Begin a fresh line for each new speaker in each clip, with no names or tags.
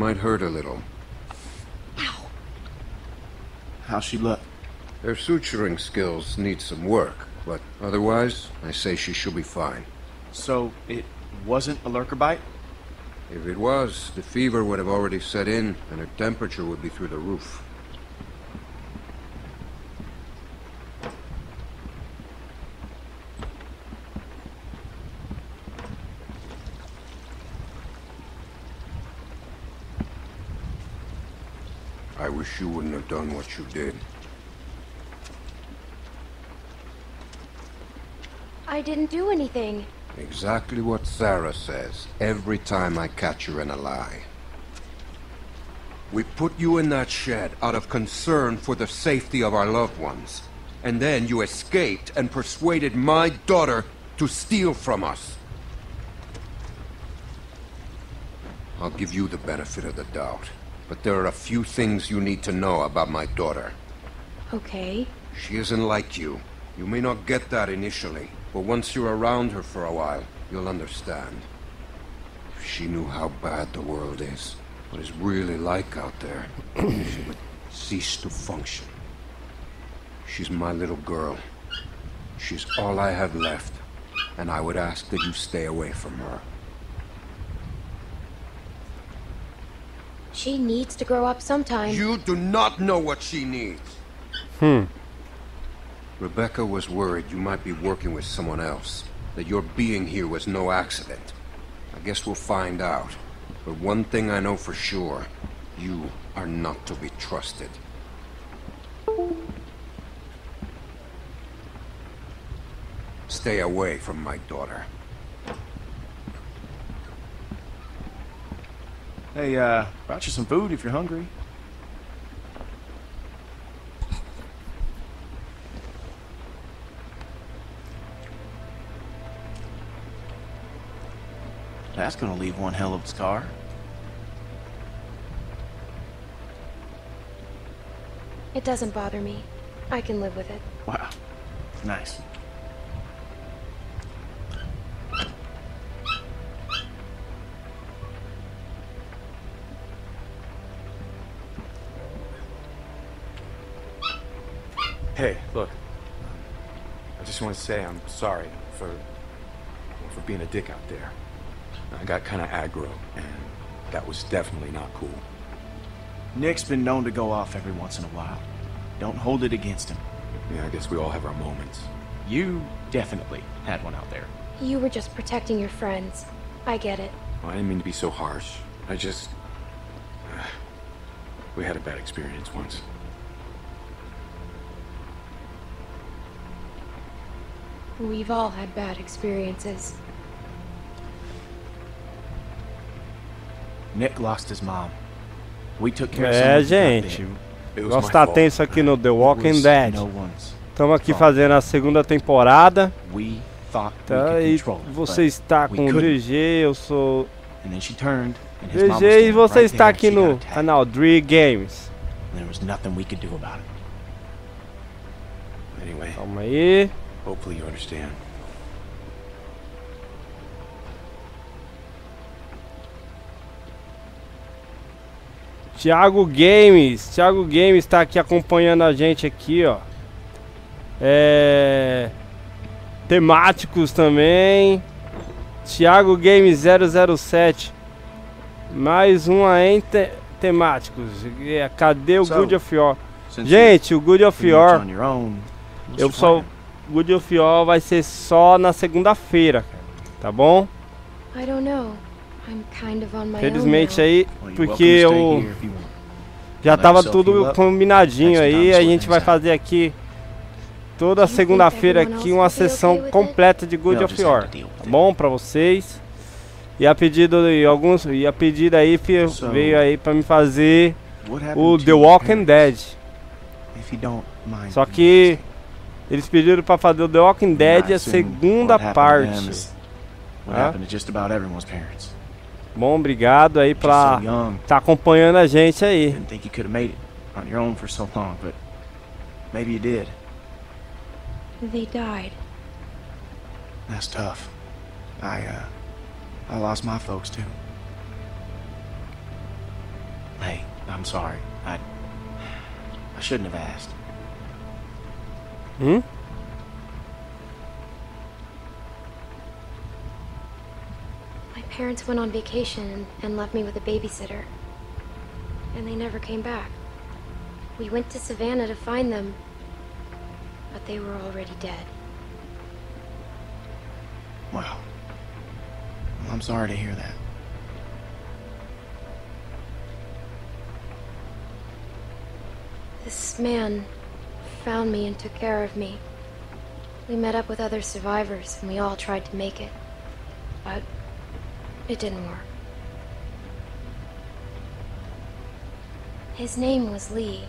This might hurt a little.
How's she look?
Her suturing skills need some work, but otherwise, I say she should be fine.
So, it wasn't a lurker bite?
If it was, the fever would have already set in, and her temperature would be through the roof. I wish you wouldn't have done what you did.
I didn't do anything.
Exactly what Sarah says every time I catch her in a lie. We put you in that shed out of concern for the safety of our loved ones. And then you escaped and persuaded my daughter to steal from us. I'll give you the benefit of the doubt. But there are a few things you need to know about my daughter.
Okay.
She isn't like you. You may not get that initially, but once you're around her for a while, you'll understand. If she knew how bad the world is, what it's really like out there, she would cease to function. She's my little girl. She's all I have left, and I would ask that you stay away from her.
She needs to grow up sometime.
You do not know what she needs.
Hmm.
Rebecca was worried you might be working with someone else. That your being here was no accident. I guess we'll find out. But one thing I know for sure. You are not to be trusted. Stay away from my daughter.
Hey, uh, brought you some food if you're hungry. That's gonna leave one hell of a scar.
It doesn't bother me. I can live with it.
Wow. Nice.
Hey, look. I just want to say I'm sorry for for being a dick out there. I got kind of aggro, and that was definitely not cool.
Nick's been known to go off every once in a while. Don't hold it against him.
Yeah, I guess we all have our moments.
You definitely had one out there.
You were just protecting your friends. I get it.
Well, I didn't mean to be so harsh. I just... Uh, we had a bad experience once.
We've all had bad experiences.
Nick lost his mom. We took care of
É,
someone who got
gente.
bit.
It was
Gosto
my
tá
fault.
tenso aqui no The
It
Walking
was
Dead.
No one's.
Estamos aqui
fault.
fazendo a segunda temporada.
We thought we
Tá?
could
E
control it,
você
but
está
we
com o
couldn't.
DG, eu sou
And then she turned, and his mom was
DG e
standing
você
right
está
there, and
aqui
she got
no
attacked.
canal Dri Games.
And There was nothing we could do about it.
Anyway,
Calma aí.
Hopefully you understand.
Thiago Games. Thiago Games está aqui acompanhando a gente aqui, ó. É... Temáticos também. Thiago Games 007. Mais um aí em te- temáticos. É, Cadê o
So,
Good of War? Gente, o Good of War, eu só? God of War vai ser só na segunda-feira, tá bom?
I don't know. I'm kind of on my
Felizmente
own now.
aí,
Well, you're
porque
welcome to stay
eu
here if you want.
já
Let
tava
yourself
tudo
heal up.
combinadinho
Next time
aí, a
sort
gente
things
vai
out.
fazer aqui toda
Do you think
segunda-feira
everyone
aqui
else
uma
will be okay
sessão
with it?
completa de Good
They'll
of
just have
War,
to deal with
tá
it.
bom pra vocês? E a pedido de alguns e a pedida aí fi-
So,
veio aí pra me fazer
What happened
o
to
The
your
Walking
parents?
Dead.
If you don't mind
Só
me
que
asking.
Eles pediram pra fazer o The Walking Dead a segunda
what happened to them
parte.
parents.
Bom, obrigado aí pra tá acompanhando a gente aí.
Didn't think you could have made it on your own for so long, but maybe you did.
They died.
That's tough. I uh I lost my folks too. I'm sorry. I. I shouldn't have asked.
Hmm?
My parents went on vacation and, and left me with a babysitter. And they never came back. We went to Savannah to find them, but they were already dead.
Well, I'm sorry to hear that.
This man found me and took care of me. We met up with other survivors and we all tried to make it. But it didn't work. His name was Lee.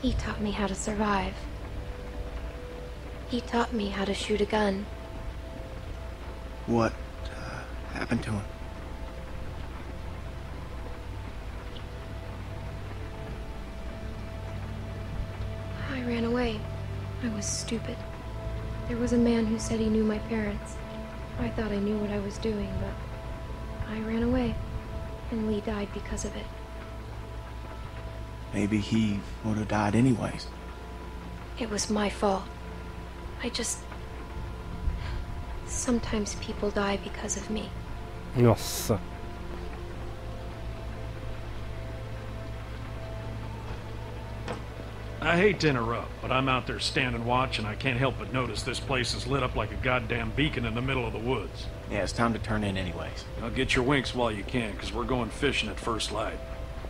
He taught me how to survive. He taught me how to shoot a gun.
What uh, happened to him?
Stupid. There was a man who said he knew my parents. I thought I knew what I was doing, but I ran away. And Lee died because of it.
Maybe he would have died anyways.
It was my fault. I just. Sometimes people die because of me.
Nossa.
I hate to interrupt, but I'm out there standing watch and I can't help but notice this place is lit up like a goddamn beacon in the middle of the woods.
Yeah, it's time to turn in anyways.
Now get your winks while you can, because we're going fishing at first light.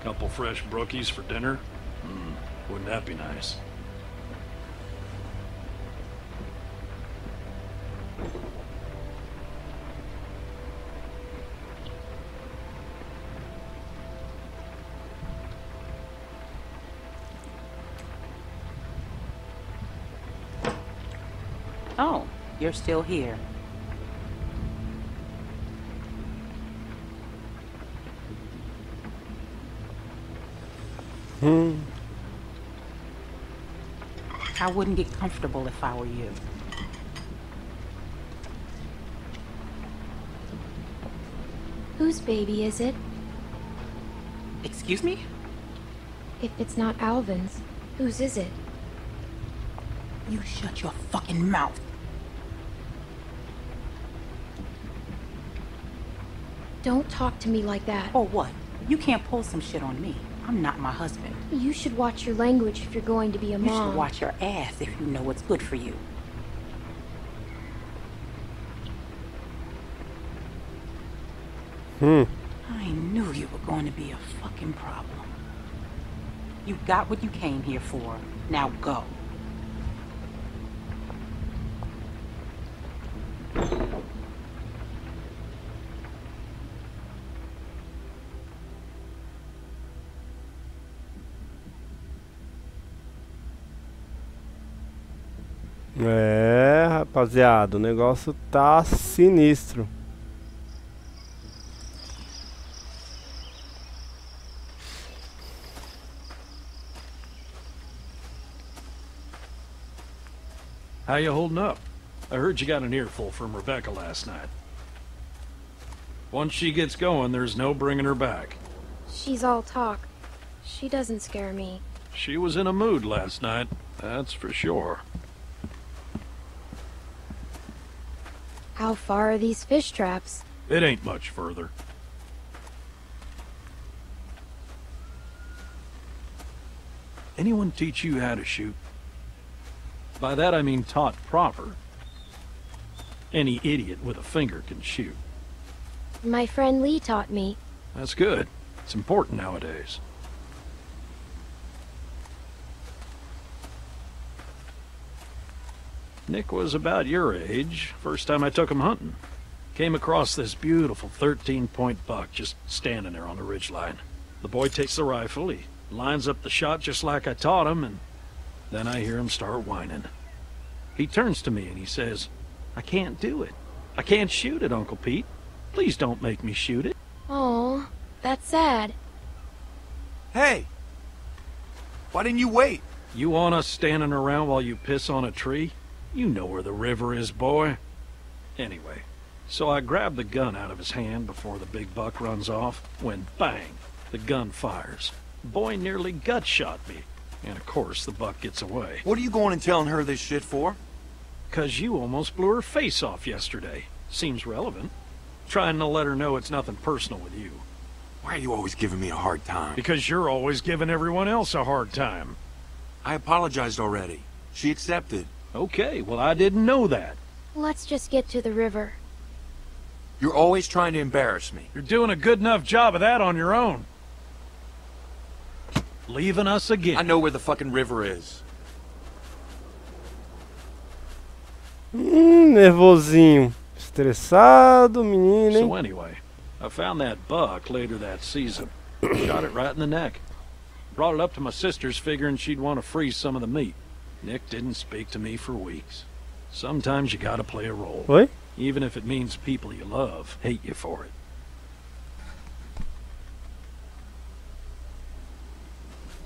Couple fresh brookies for dinner? Hmm, wouldn't that be nice?
You're still here.
Hmm.
I wouldn't get comfortable if I were you.
Whose baby is it?
Excuse me?
If it's not Alvin's, whose is it?
You shut your fucking mouth.
Don't talk to me like that.
Or what? You can't pull some shit on me. I'm not my husband.
You should watch your language if you're going to be a
You
mom.
should watch your ass if you know what's good for you.
Hmm.
I knew you were going to be a fucking problem. You got what you came here for. Now go.
É, rapaziada, o negócio tá sinistro.
How you holding up? I heard you got an earful from Rebecca last night. Once she gets going, there's no bringing her back.
She's all talk. She doesn't scare me.
She was in a mood last night, that's for sure.
How far are these fish traps?
It ain't much further. Anyone teach you how to shoot? By that I mean taught proper. Any idiot with a finger can shoot.
My friend Lee taught me.
That's good. It's important nowadays. Nick was about your age, first time I took him hunting. Came across this beautiful 13-point buck just standing there on the ridgeline. The boy takes the rifle, he lines up the shot just like I taught him, and then I hear him start whining. He turns to me and he says, I can't do it. I can't shoot it, Uncle Pete. Please don't make me shoot it.
Oh, that's sad.
Hey! Why didn't you wait?
You want us standing around while you piss on a tree? You know where the river is, boy. Anyway, so I grab the gun out of his hand before the big buck runs off, when bang, the gun fires. Boy nearly gut shot me. And of course, the buck gets away.
What are you going and telling her this shit for?
Cause you almost blew her face off yesterday. Seems relevant. Trying to let her know it's nothing personal with you.
Why are you always giving me a hard time?
Because you're always giving everyone else a hard time.
I apologized already. She accepted.
Okay, well I didn't know that.
Let's just get to the river.
You're always trying to embarrass me.
You're doing a good enough job of that on your own. Leaving us again.
I know where the fucking river is.
Hum, nervosinho. Estressado, menino, hein?
So anyway, I found that buck later that season. Shot it right in the neck. Brought it up to my sister's figuring she'd want to freeze some of the meat. Nick didn't speak to me for weeks. Sometimes you gotta play a role.
Oi?
Even if it means people you love hate you for it.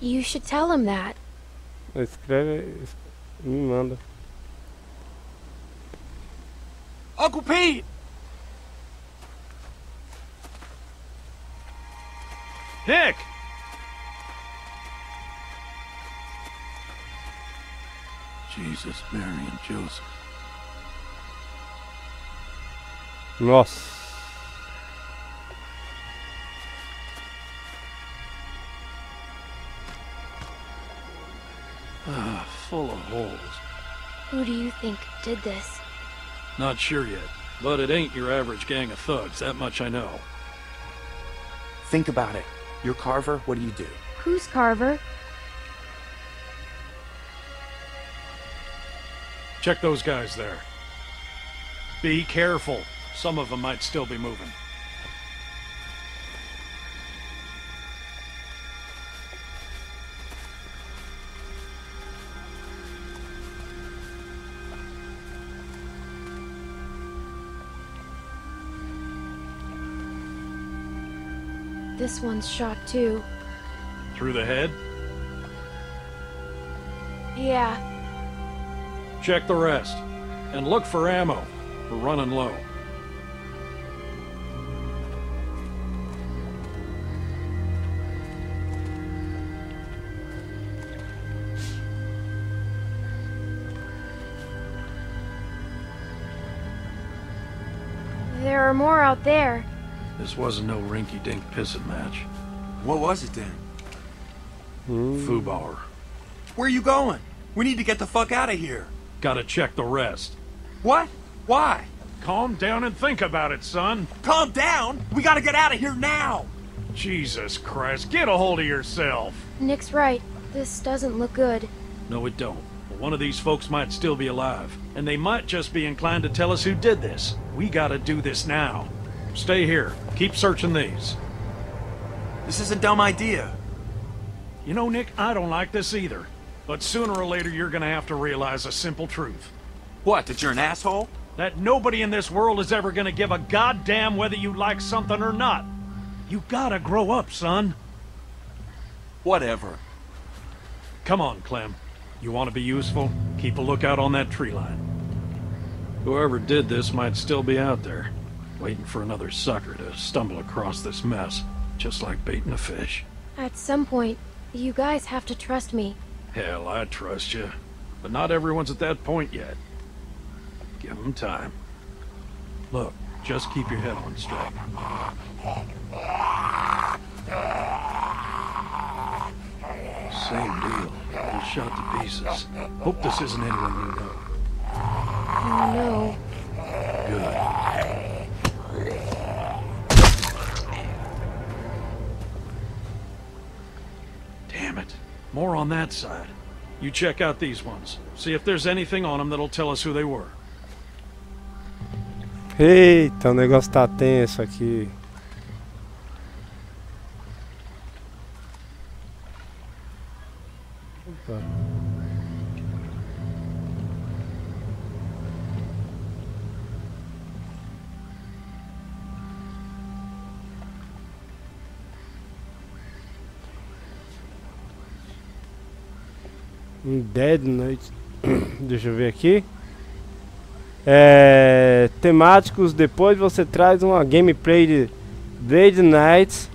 You should tell him that.
Escreve. Me manda.
Uncle Pete!
Nick! Jesus, Mary, and Joseph.
Nossa.
Ah, full of holes.
Who do you think did this?
Not sure yet, but it ain't your average gang of thugs, that much I know.
Think about it. You're Carver, what do you do?
Who's Carver?
Check those guys there. Be careful. Some of them might still be moving.
This one's shot too.
Through the head?
Yeah,
Check the rest. And look for ammo. We're running low.
there are more out there.
This wasn't no rinky-dink pissing match.
What was it then?
Fubauer.
Where are you going? We need to get the fuck out of here.
Gotta check the rest.
What? Why?
Calm down and think about it, son.
Calm down! We gotta get out of here now!
Jesus Christ, get a hold of yourself.
Nick's right. This doesn't look good.
No, it don't. But one of these folks might still be alive, and they might just be inclined to tell us who did this. We gotta do this now. Stay here. Keep searching these.
This is a dumb idea.
You know, Nick, I don't like this either. But sooner or later, you're gonna have to realize a simple truth.
What, that you're an asshole?
That nobody in this world is ever gonna give a goddamn whether you like something or not. You gotta grow up, son.
Whatever.
Come on, Clem. You want to be useful? Keep a lookout on that tree line. Whoever did this might still be out there, waiting for another sucker to stumble across this mess, just like baiting a fish.
At some point, you guys have to trust me.
Hell, I trust you, but not everyone's at that point yet. Give them time. Look, just keep your head on straight. Same deal. All shot to pieces. Hope this isn't anyone you know.
No.
Good. More on that side. You check out these ones. See if there's anything on them that'll tell us who they were.
Eita, o negócio tá tenso aqui. Dead Noite. Deixa eu ver aqui. É, temáticos, depois você traz uma gameplay de Dead Nights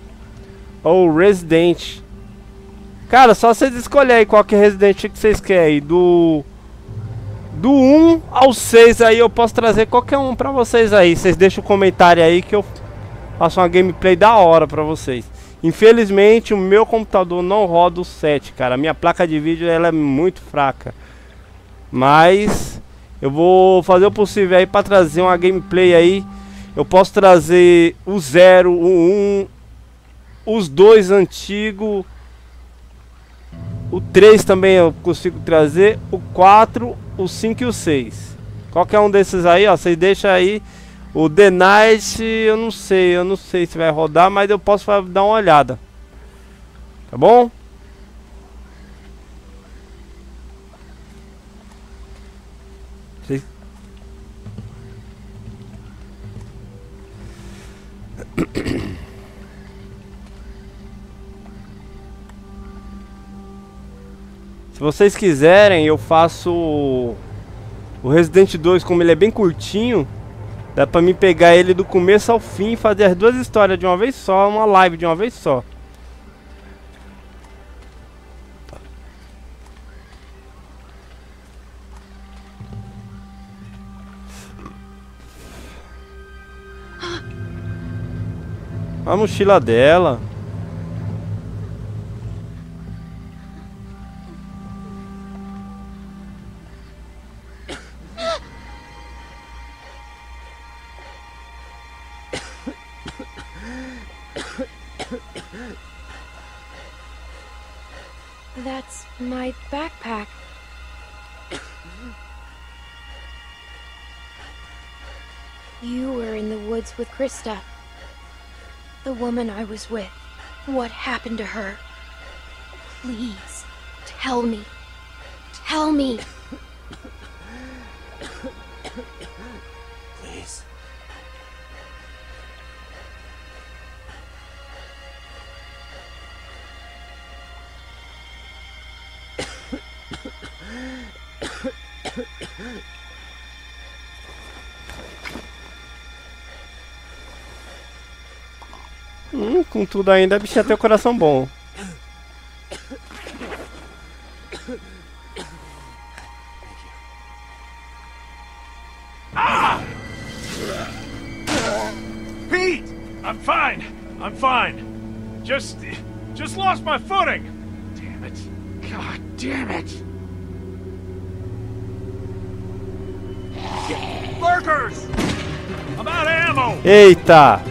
ou Resident Cara, só vocês escolherem aí qual que é Resident que vocês querem. Do. Do 1 ao 6 aí eu posso trazer qualquer um pra vocês aí. Vocês deixam o um comentário aí que eu faço uma gameplay da hora pra vocês. Infelizmente o meu computador não roda o 7, cara. A minha placa de vídeo ela é muito fraca. Mas eu vou fazer o possível aí para trazer uma gameplay aí. Eu posso trazer o 0, o 1, os dois antigos. O 3 também eu consigo trazer. O 4, o 5 e o 6. Qualquer um desses aí, ó. Vocês deixam aí. O The Night, eu não sei. Eu não sei se vai rodar, mas eu posso dar uma olhada. Tá bom? Se vocês quiserem, eu faço o Resident 2 como ele é bem curtinho, dá pra mim pegar ele do começo ao fim e fazer as duas histórias de uma vez só, uma live de uma vez só. A mochila dela.
That's my backpack. You were in the woods with Christa. The woman I was with. What happened to her? Please, tell me. Tell me.
Com tudo ainda, a bichinha tem o coração bom.
Pete! I'm fine. I'm fine. Just, just lost my footing. Damn it. God damn it.
Eita!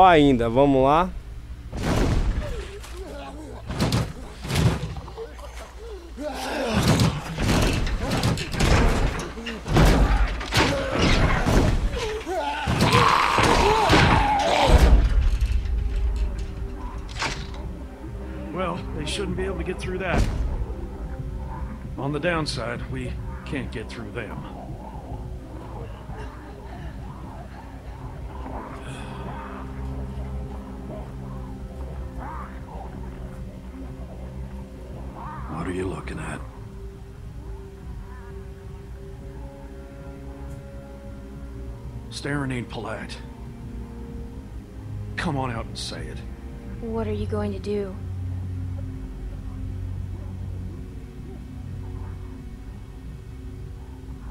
Ainda, vamos lá.
Well, they shouldn't be able to get through that. On the downside, we can't get through them. Staring ain't polite. Come on out and say it.
What are you going to do?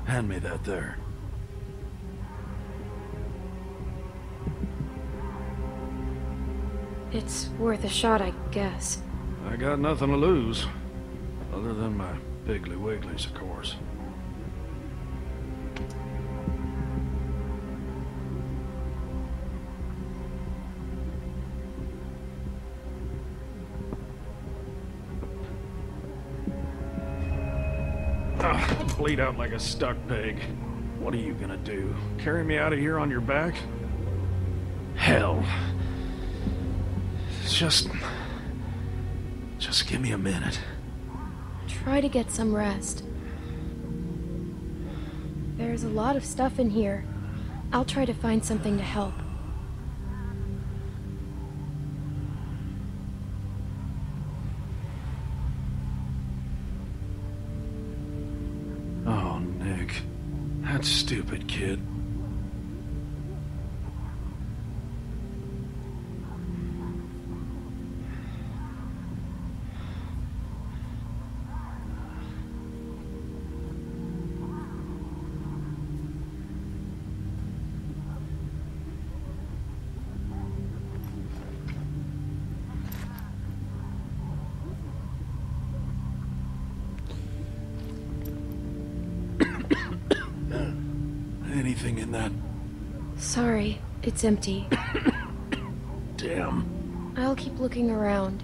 Hand me that there.
It's worth a shot, I guess.
I got nothing to lose. Other than my Piggly Wigglies, of course. Bleed out like a stuck pig. What are you gonna do? Carry me out of here on your back? Hell. Just... Just give me a minute.
Try to get some rest. There's a lot of stuff in here. I'll try to find something to help.
Stupid kid.
It's empty.
damn.
I'll keep looking around.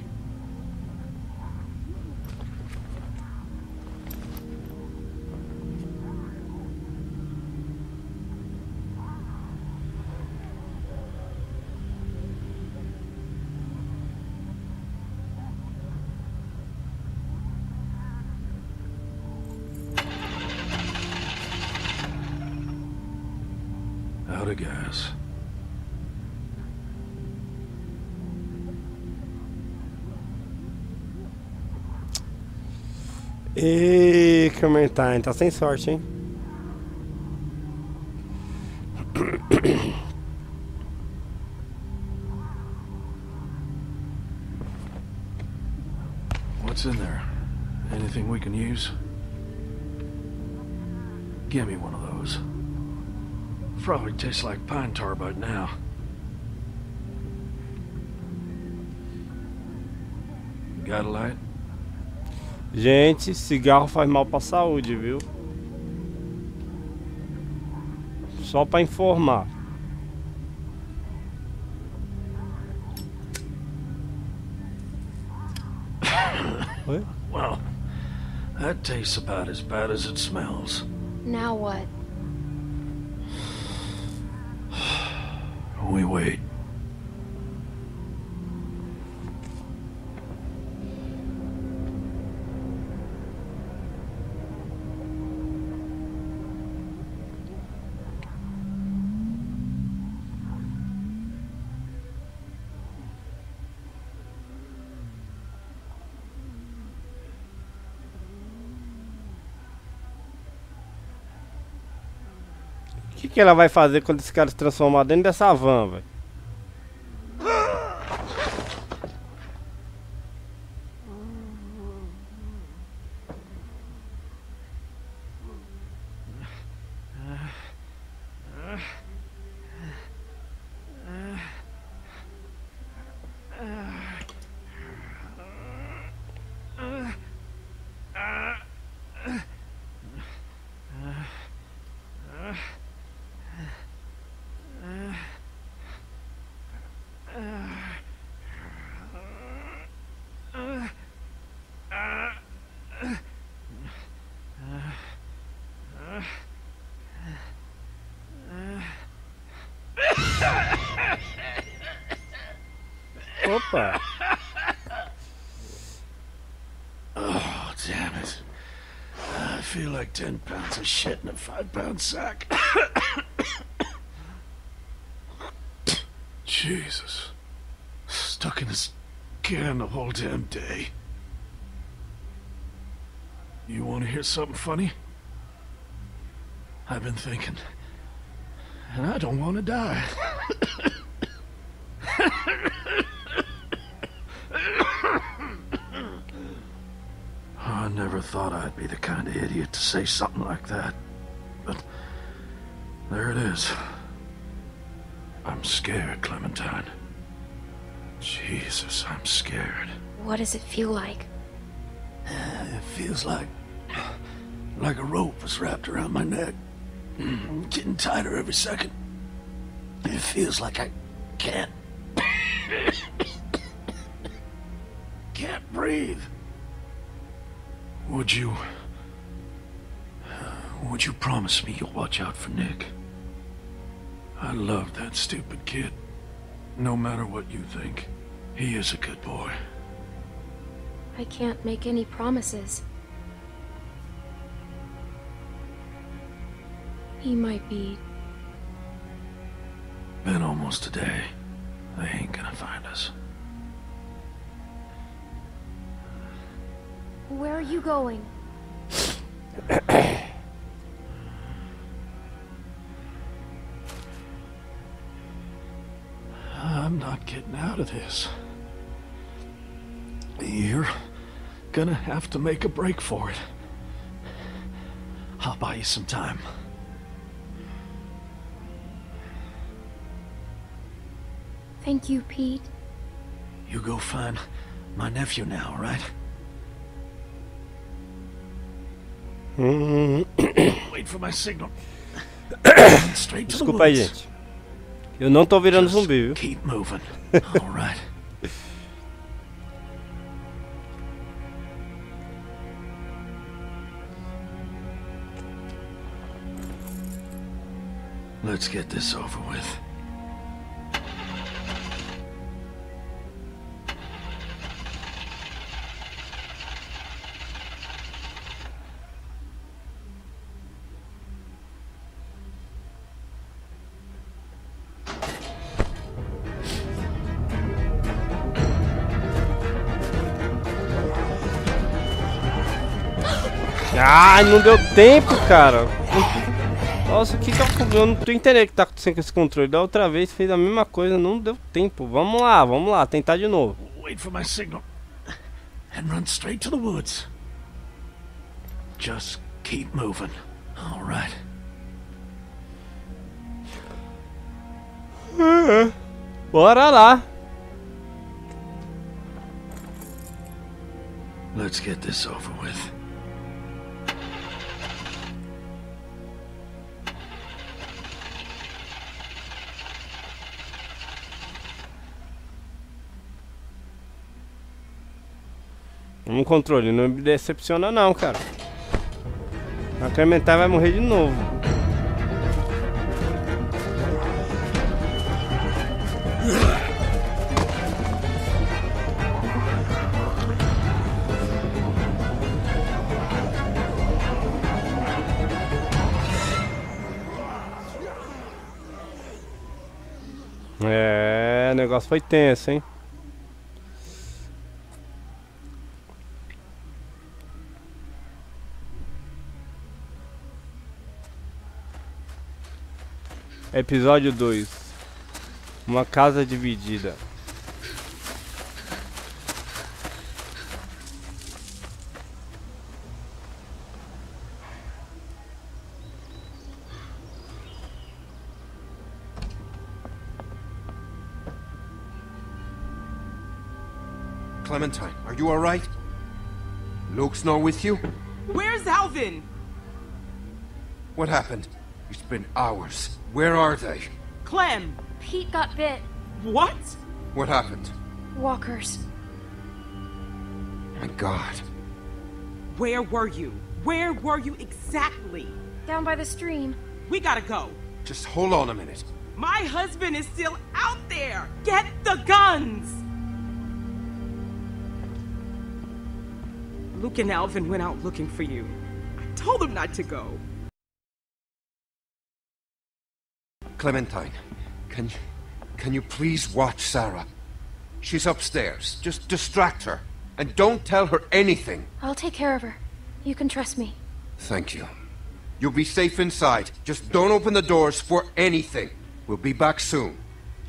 Ê, Clementine, tá sem sorte, hein?
What's in there? Anything we can use? Give me one of those. Probably tastes like pine tar by now. Got a light?
Gente, cigarro faz mal pra saúde, viu? Só pra informar. Oi?
Well, that tastes about as bad as it smells.
Now what?
We wait.
O que, ela vai fazer quando esse cara se transformar dentro dessa van, velho?
Oh, damn it. I feel like 10 pounds of shit in a 5 pound sack. Jesus. Stuck in this can the whole damn day. You want to hear something funny? I've been thinking. And I don't want to die. I never thought I'd be the kind of idiot to say something like that. But there it is. I'm scared, Clementine. Jesus, I'm scared.
What does it feel like?
It feels like like a rope was wrapped around my neck. Mm, Getting tighter every second. It feels like I can't can't breathe. Would you would you promise me you'll watch out for Nick? I love that stupid kid. No matter what you think, he is a good boy.
I can't make any promises. He might be.
Been almost a day. They ain't gonna find us.
Where are you going?
I'm not getting out of this. You're gonna have to make a break for it. I'll buy you some time.
Thank you, Pete.
You go find my nephew now, right? Wait for my signal. Straight to the
Desculpa aí,
woods.
gente. Eu não tô virando
Just
zumbi, viu?
Keep moving. All right. Let's get this over with.
Ai, não deu tempo, cara. Nossa, o que que eu, eu não tô entendendo o que tá acontecendo com esse controle. Da outra vez fez a mesma coisa, não deu tempo. Vamos lá, vamos lá, tentar de novo.
Wait for my signal. And run straight to the woods. Just keep moving. All right.
Bora lá.
Let's get this over with.
Um controle, não me decepciona não, cara. A Clementar vai morrer de novo. É, o negócio foi tenso, hein? Episódio 2 Uma casa dividida.
Clementine, are you alright? Luke's not with you?
Where's Alvin?
What happened? It's been hours. Where are they?
Clem.
Pete got bit.
What?
What happened?
Walkers.
My God.
Where were you? Where were you exactly?
Down by the stream.
We gotta go.
Just hold on a minute.
My husband is still out there. Get the guns. Luke and Alvin went out looking for you. I told them not to go.
Clementine, can can you please watch Sarah? She's upstairs. Just distract her. And don't tell her anything.
I'll take care of her. You can trust me.
Thank you. You'll be safe inside. Just don't open the doors for anything. We'll be back soon.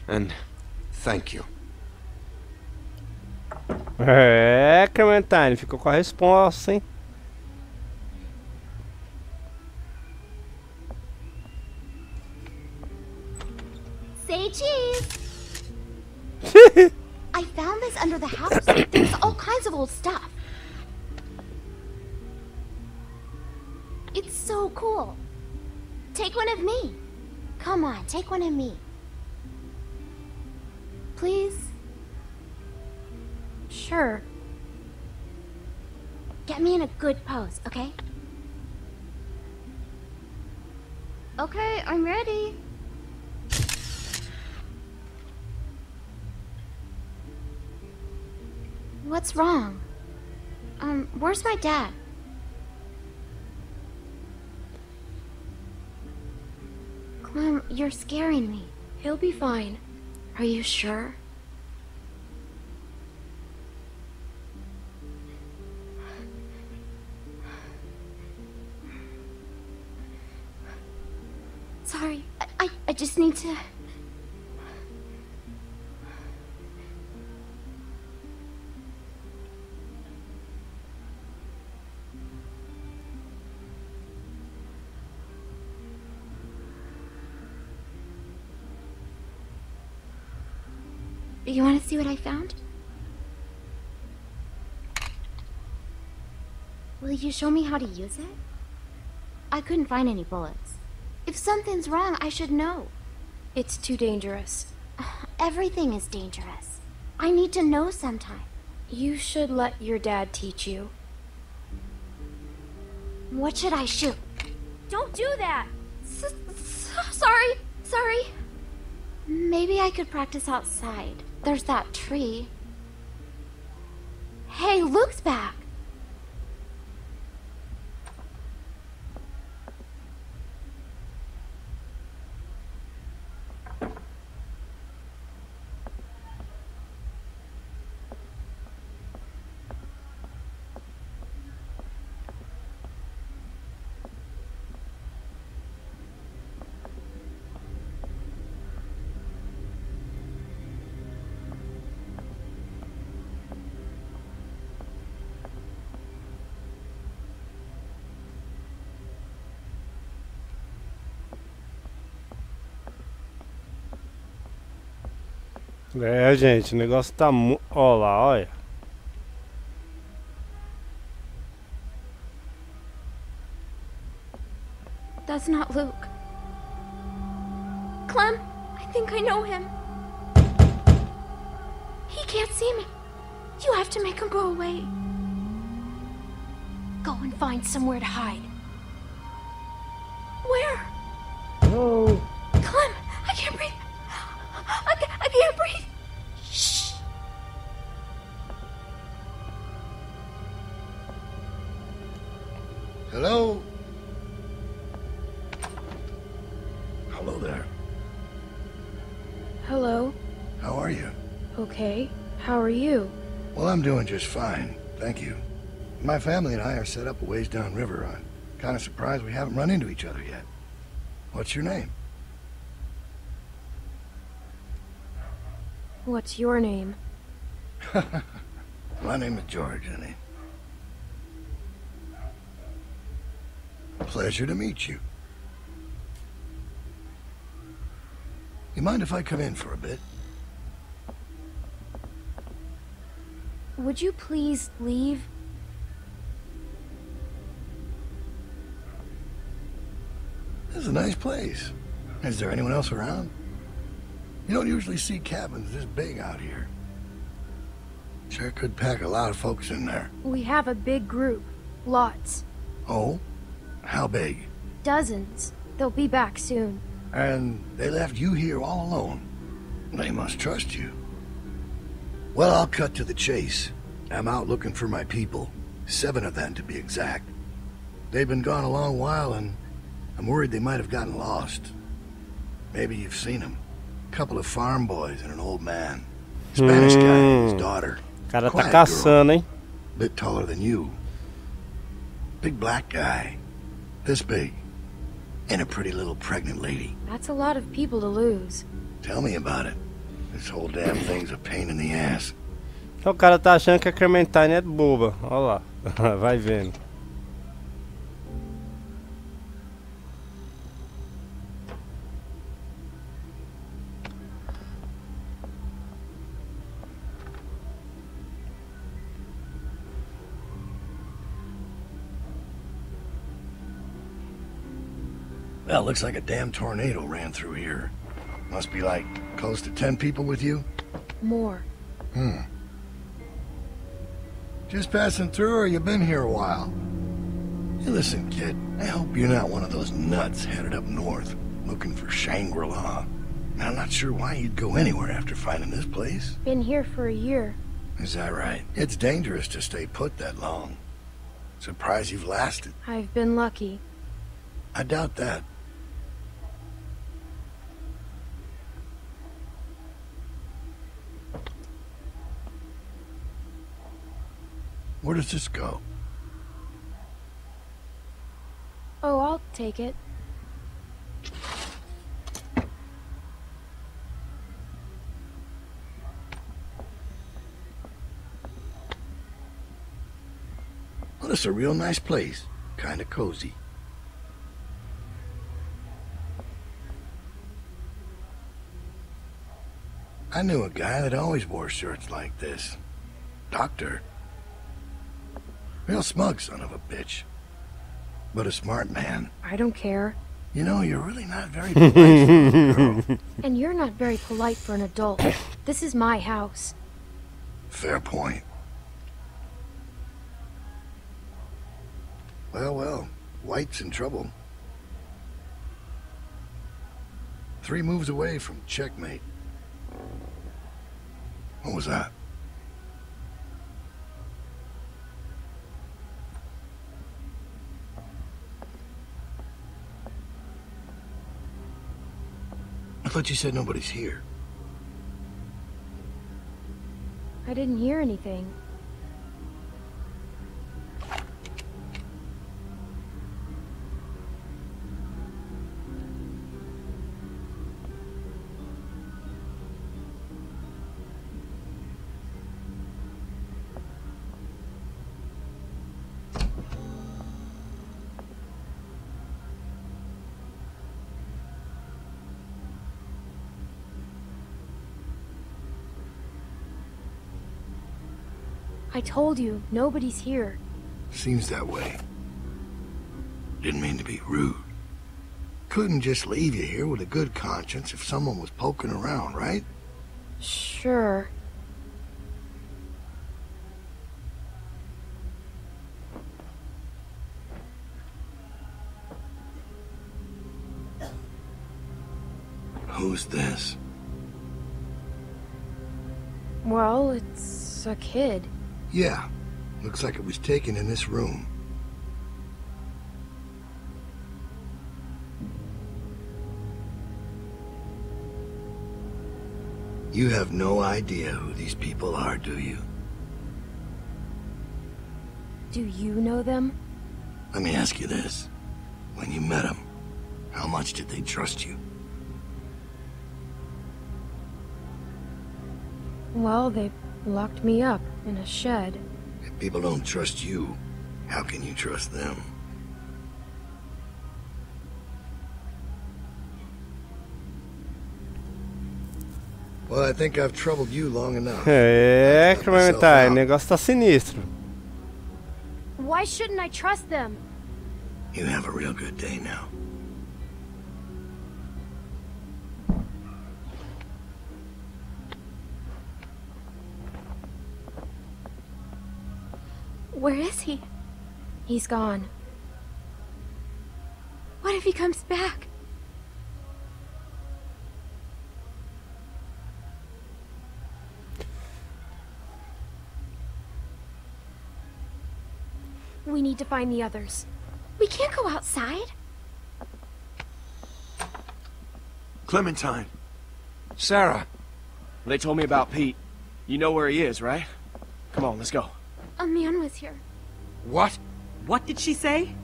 And thank you.
É, Clementine, ficou com a resposta, hein?
Say cheese. I found this under the house. There's all kinds of old stuff. It's so cool. Take one of me. Come on, take one of me. Please?
Sure.
Get me in a good pose, okay? Okay, I'm ready. What's wrong? Um, where's my dad? Clem, you're scaring me.
He'll be fine. Are you sure?
Sorry, I, I, I just need to. You want to see what I found? Will you show me how to use it? I couldn't find any bullets. If something's wrong, I should know.
It's too dangerous.
Everything is dangerous. I need to know sometime.
You should let your dad teach you.
What should I shoot? Don't do that! S- sorry, sorry. Maybe I could practice outside. There's that tree. Hey, Luke's back!
É, gente, o negócio tá mu... Ó lá, olha.
That's not Luke. Clem, I think I know him. He can't see me. You have to make him go away. Go and find somewhere to hide. Where?
Hello.
Clem, I can't breathe. I, I can't breathe.
Are you? Well, I'm doing just fine. Thank you. My family and I are set up a ways downriver. I'm kind of surprised we haven't run into each other yet. What's your name?
What's your name?
My name is George, honey. Pleasure to meet you. You mind if I come in for a bit?
Would you please leave?
This is a nice place. Is there anyone else around? You don't usually see cabins this big out here. Sure could pack a lot of folks in there.
We have a big group. Lots.
Oh? How big?
Dozens. They'll be back soon.
And they left you here all alone. They must trust you. Well, I'll cut to the chase. I'm out looking for my people. Seven of them, to be exact. They've been gone a long while, and I'm worried they might have gotten lost. Maybe you've seen them. A couple of farm boys and an old man. Spanish guy and his
hmm.
daughter.
O cara tá
Quiet
caçando, hein? Eh?
Bit taller than you. Big black guy. This big. And a pretty little pregnant lady.
That's a lot of people to lose.
Tell me about it. This whole damn thing's a pain in the ass.
O cara tá achando que a Clementine é boba. Olha lá. Vai vendo.
That looks like a damn tornado ran through here. Must be like close to ten people with you?
More.
Hmm. Just passing through or you been here a while? Hey, listen, kid. I hope you're not one of those nuts headed up north, looking for Shangri-La. I'm not sure why you'd go anywhere after finding this place.
Been here for a year.
Is that right? It's dangerous to stay put that long. Surprised you've lasted.
I've been lucky.
I doubt that. Where does this go?
Oh, I'll take it.
Well, it's a real nice place. Kinda cozy. I knew a guy that always wore shirts like this. Doctor. Real smug son of a bitch. But a smart man.
I don't care.
You know, you're really not very polite for a girl.
And you're not very polite for an adult. this is my house.
Fair point. Well, well, White's in trouble. Three moves away from checkmate. What was that? Thought you said nobody's here.
I didn't hear anything. I told you, nobody's here.
Seems that way. Didn't mean to be rude. Couldn't just leave you here with a good conscience if someone was poking around, right?
Sure.
Who's this?
Well, it's a kid.
Yeah. Looks like it was taken in this room. You have no idea who these people are, do you?
Do you know them?
Let me ask you this. When you met them, how much did they trust you?
Well, they locked me up in a shed.
If people don't trust you, how can you trust them? Well, I think I've troubled you long enough.
É, Clementine, o negócio tá sinistro.
Why shouldn't I trust them?
You have a real good day now.
Where is he? He's gone. What if he comes back? We need to find the others.
We can't go outside.
Clementine.
Sarah!
They told me about Pete. You know where he is, right? Come on, let's go.
A man was here.
What?
What did she say?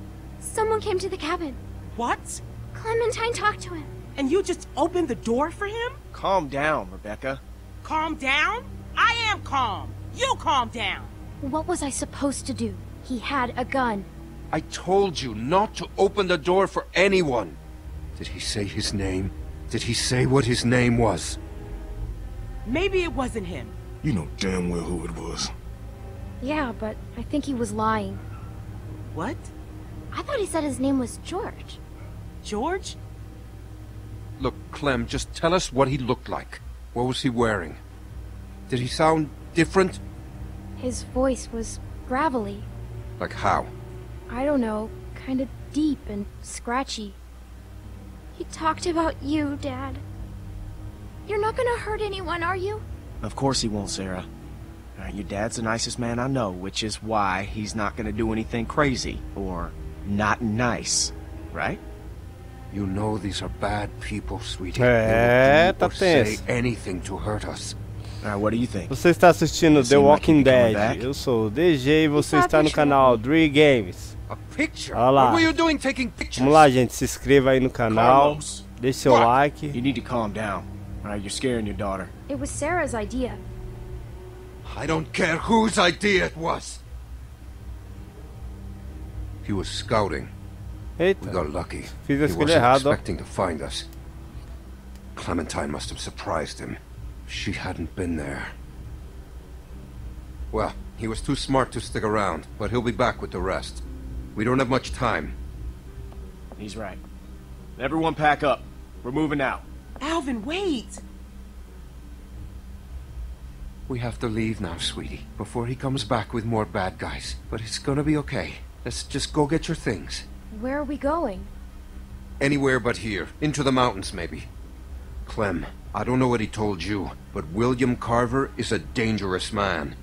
Someone came to the cabin.
What?
Clementine talked to him.
And you just opened the door for him?
Calm down, Rebecca.
Calm down? I am calm. You calm down.
What was I supposed to do? He had a gun.
I told you not to open the door for anyone. Did he say his name? Did he say what his name was?
Maybe it wasn't him.
You know damn well who it was.
Yeah, but I think he was lying.
What?
I thought he said his name was George.
George?
Look, Clem, just tell us what he looked like. What was he wearing? Did he sound different?
His voice was gravelly.
Like how?
I don't know, kind of deep and scratchy.
He talked about you, Dad. You're not gonna hurt anyone, are you?
Of course he won't, Sarah. Your dad's the nicest man I know, which is why he's not gonna do anything crazy or not nice, right?
You know these are bad people, sweetie.
É,
They
tá
will do or say
tenso.
anything to hurt us.
Alright, what do you think?
Você está assistindo The Walking
you'd be coming
Dead.
back.
Eu sou o DG e você está no canal
me.
Dri Games.
A picture?
Olha lá.
What were you doing taking pictures?
Vamos lá, gente. Se inscreva aí no canal.
Carlos.
Deixe seu
What?
like.
You need to calm down. Alright, you're scaring your daughter.
It was Sarah's idea.
I don't care whose idea it was. He was scouting. We got lucky.
fiz a
he wasn't
errada. ó.
expecting to find us. Clementine must have surprised him. She hadn't been there. Well, he was too smart to stick around, but he'll be back with the rest. We don't have much time.
He's right. Everyone pack up. We're moving out.
Alvin, wait!
We have to leave now, sweetie, before he comes back with more bad guys. But it's gonna be okay. Let's just go get your things.
Where are we going?
Anywhere but here. Into the mountains, maybe. Clem, I don't know what he told you, but William Carver is a dangerous man.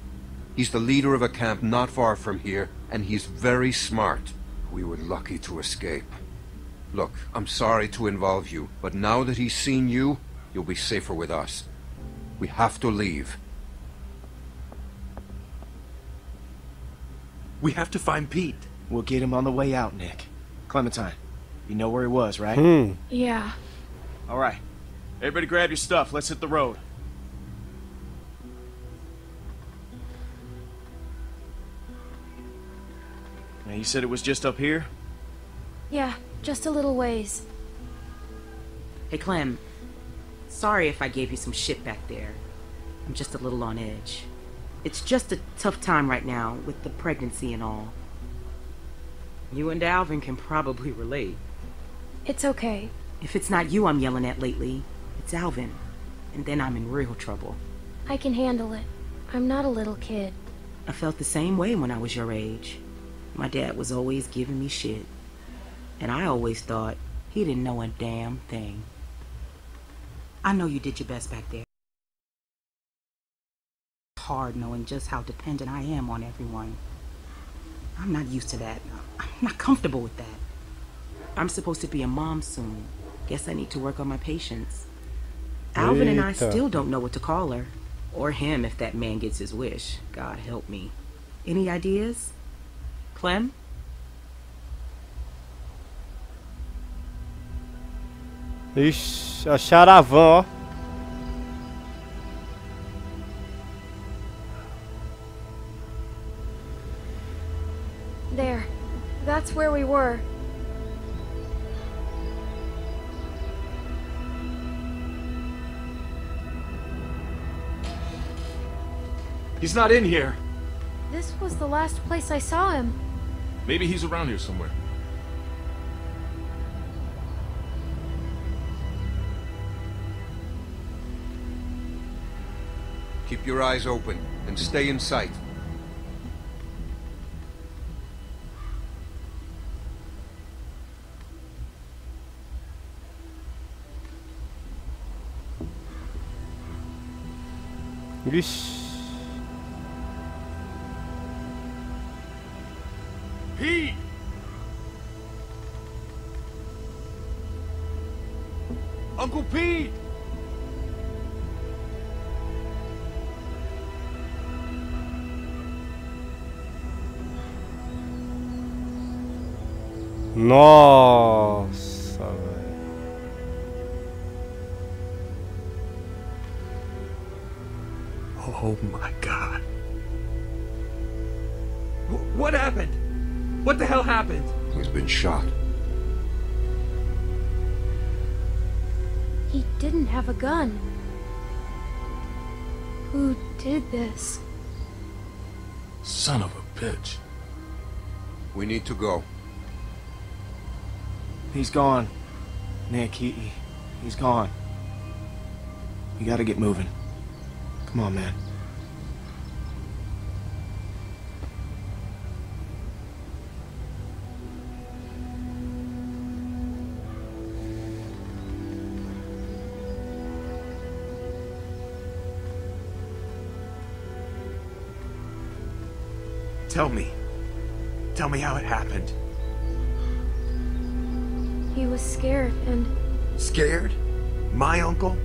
He's the leader of a camp not far from here, and he's very smart. We were lucky to escape. Look, I'm sorry to involve you, but now that he's seen you, you'll be safer with us. We have to leave.
We have to find Pete.
We'll get him on the way out, Nick. Clementine, you know where he was, right?
Hum.
Yeah.
Alright. Everybody grab your stuff. Let's hit the road. Now, you said it was just up here?
Yeah, just a little ways.
Hey, Clem. Sorry if I gave you some shit back there. I'm just a little on edge. It's just a tough time right now with the pregnancy and all. You and Alvin can probably relate.
It's okay.
If it's not you I'm yelling at lately, it's Alvin. And then I'm in real trouble.
I can handle it. I'm not a little kid.
I felt the same way when I was your age. My dad was always giving me shit. And I always thought he didn't know a damn thing. I know you did your best back there. Hard knowing just how dependent I am on everyone. I'm not used to that. I'm not comfortable with that. I'm supposed to be a mom soon. Guess I need to work on my patience. Alvin and I still don't know what to call her. Or him if that man gets his wish. God help me. Any ideas? Clem?
Ixi, acharam a van, ó.
That's where we were.
He's not in here.
This was the last place I saw him.
Maybe he's around here somewhere.
Keep your eyes open and stay in sight.
Ixi.
Uncle Pete!
Nossa,
gun. Who did this?
Son of a bitch.
We need to go.
He's gone. Nick, he, he he's gone. We gotta get moving. Come on, man.
Tell me. Tell me how it happened.
He was scared and
Scared? My uncle?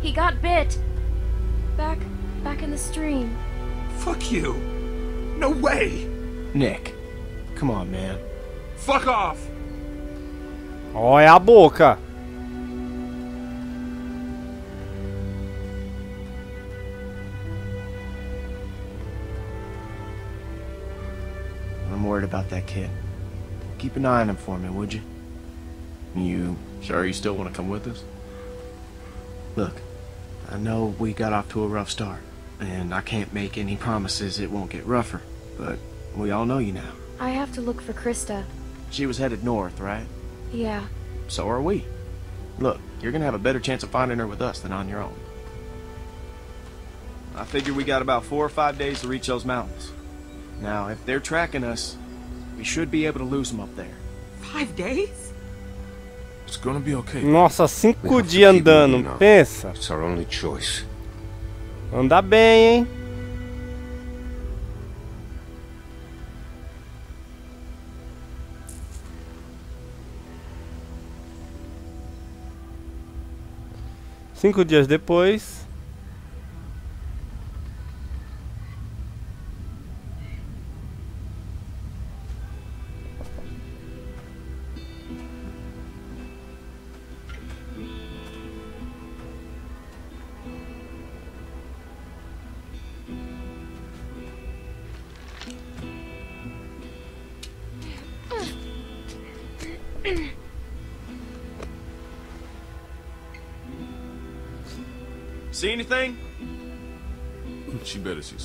he got bit. Back, back in the stream.
Fuck you. No way.
Nick, come on, man.
Fuck off.
Olha a boca.
About that kid. Keep an eye on him for me, would you? You sure you still want to come with us? Look, I know we got off to a rough start, and I can't make any promises it won't get rougher, but we all know you now.
I have to look for Christa.
She was headed north, right?
Yeah.
So are we. Look, you're gonna have a better chance of finding her with us than on your own. I figure we got about four or five days to reach those mountains. Now, if they're tracking us, we should be able to lose them up there.
Five days?
It's gonna be okay.
Nossa, cinco dias andando. Pensa.
It's our only choice.
Anda bem, hein? Cinco dias depois.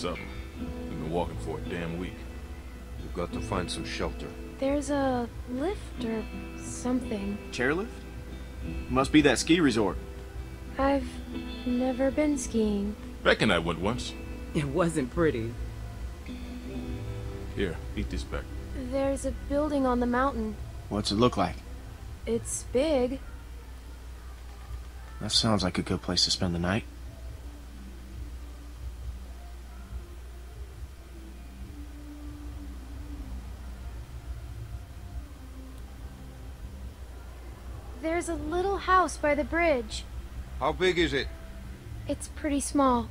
Something. We've been walking for a damn week.
We've got to find some shelter.
There's a lift or something.
Chairlift? Must be that ski resort.
I've never been skiing.
Beck and I went once.
It wasn't pretty.
Here, eat this back.
There's a building on the mountain.
What's it look like?
It's big.
That sounds like a good place to spend the night.
There's a little house by the bridge.
How big is it?
It's pretty small.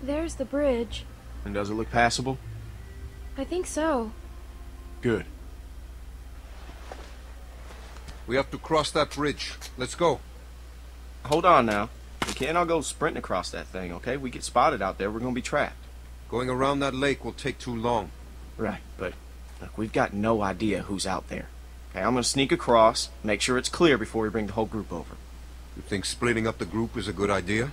There's the bridge.
And does it look passable?
I think so.
Good.
We have to cross that bridge. Let's go.
Hold on now. We can't all go sprinting across that thing, okay? We get spotted out there, we're gonna be trapped.
Going around that lake will take too long.
Right, but look, we've got no idea who's out there. Okay, I'm gonna sneak across, make sure it's clear before we bring the whole group over.
You think splitting up the group is a good idea?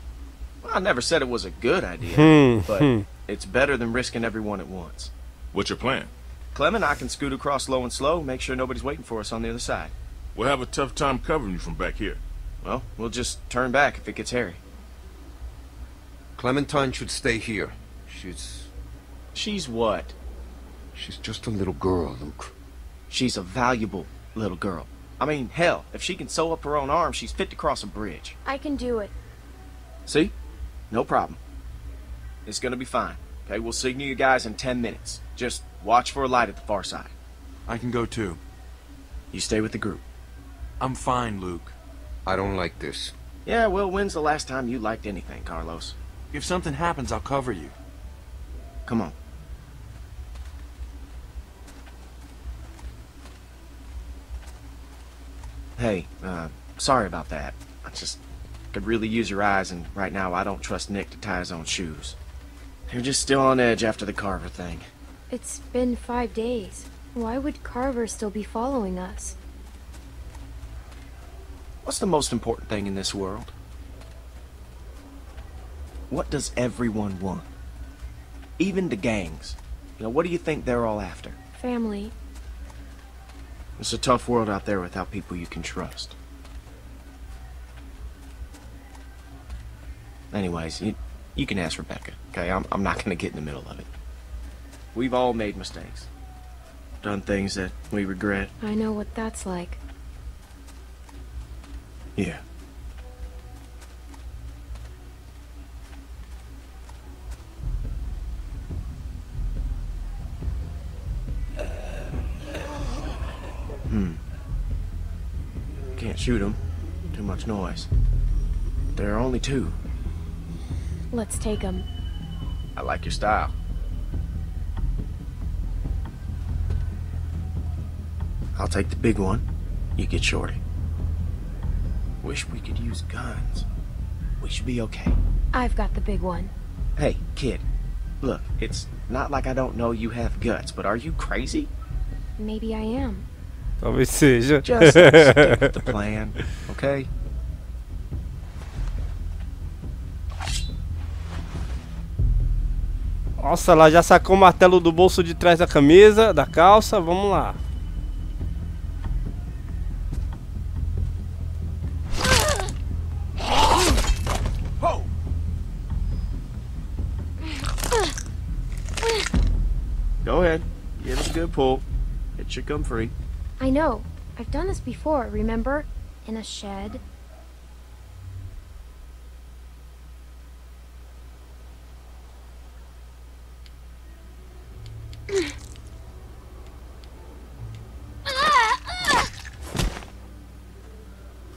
Well, I never said it was a good idea,
Hmm,
but
hmm.
it's better than risking everyone at once.
What's your plan?
Clem and I can scoot across low and slow, make sure nobody's waiting for us on the other side.
We'll have a tough time covering you from back here.
Well, we'll just turn back if it gets hairy.
Clementine should stay here. She's...
She's what?
She's just a little girl, Luke.
She's a valuable little girl. I mean, hell, if she can sew up her own arm, she's fit to cross a bridge.
I can do it.
See? No problem. It's gonna be fine. Okay, we'll signal you guys in ten minutes. Just watch for a light at the far side.
I can go too.
You stay with the group.
I'm fine, Luke.
I don't like this.
Yeah, well, when's the last time you liked anything, Carlos?
If something happens, I'll cover you.
Come on. Hey, uh, sorry about that. I just could really use your eyes, and right now I don't trust Nick to tie his own shoes. You're just still on edge after the Carver thing.
It's been five days. Why would Carver still be following us?
What's the most important thing in this world? What does everyone want? Even the gangs. You know, what do you think they're all after?
Family.
It's a tough world out there without people you can trust. Anyways, you, you can ask Rebecca, okay? I'm, I'm not gonna get in the middle of it. We've all made mistakes. Done things that we regret.
I know what that's like.
Yeah. Shoot them. Too much noise. There are only two.
Let's take him.
I like your style. I'll take the big one. You get Shorty. Wish we could use guns. We should be okay.
I've got the big one.
Hey, kid. Look, it's not like I don't know you have guts, but are you crazy?
Maybe I am.
Talvez seja.
Just stick with the plan, okay?
Nossa, ela já sacou o martelo do bolso de trás da camisa, da calça. Vamos lá.
Go ahead. Give it a good pull. It should come free.
I know. I've done this before, remember? In a shed.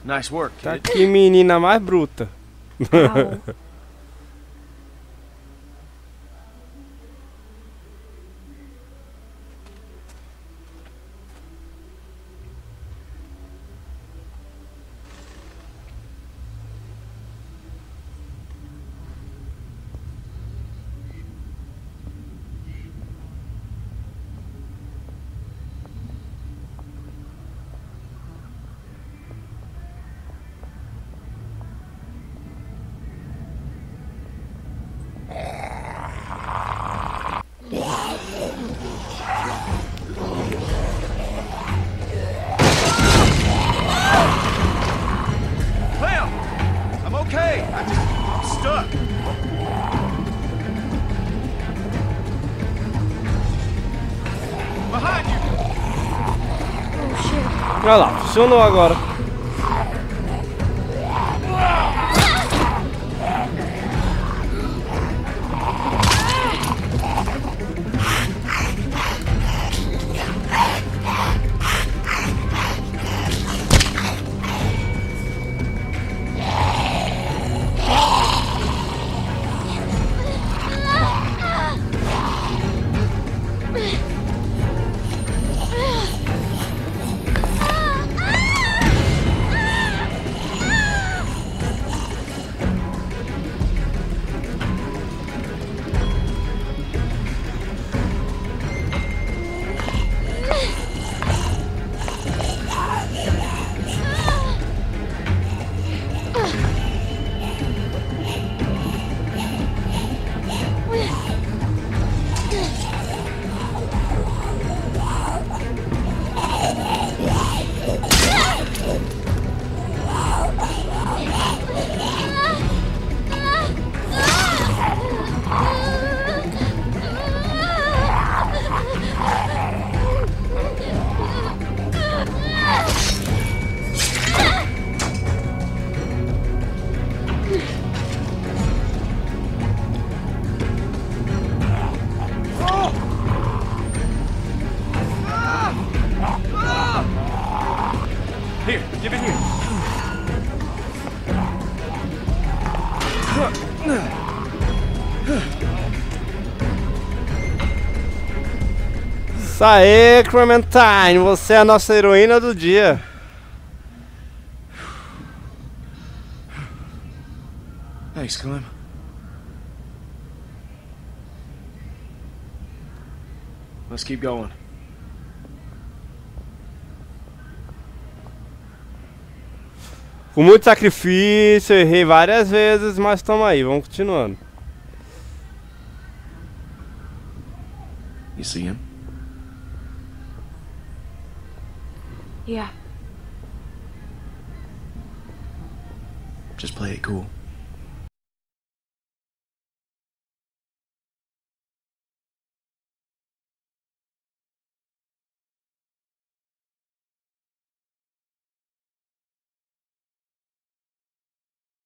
Nice work,
Tá
kid.
que menina mais bruta. funcionou agora. Isso aí, Clementine, você é a nossa heroína do dia.
Thanks, Clem. Let's keep going.
Com muito sacrifício, errei várias vezes, mas tamo aí, vamos continuando.
You see him?
Yeah.
Just play it cool.